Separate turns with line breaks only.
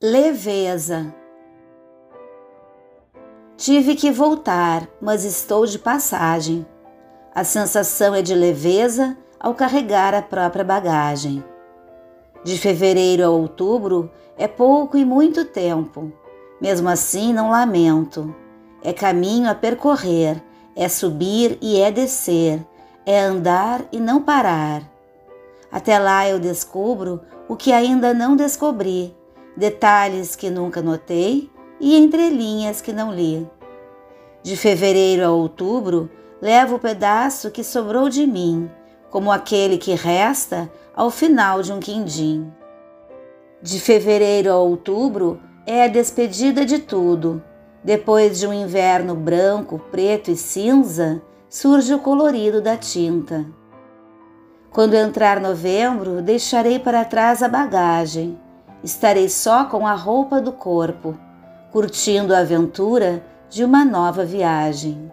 Leveza. Tive que voltar, mas estou de passagem. A sensação é de leveza ao carregar a própria bagagem. De fevereiro a outubro é pouco e muito tempo. Mesmo assim, não lamento. É caminho a percorrer, é subir e é descer, é andar e não parar. Até lá eu descubro o que ainda não descobri detalhes que nunca notei e entrelinhas que não li. De fevereiro a outubro, levo o pedaço que sobrou de mim, como aquele que resta ao final de um quindim. De fevereiro a outubro é a despedida de tudo. Depois de um inverno branco, preto e cinza, surge o colorido da tinta. Quando entrar novembro, deixarei para trás a bagagem estarei só com a roupa do corpo, curtindo a aventura de uma nova viagem.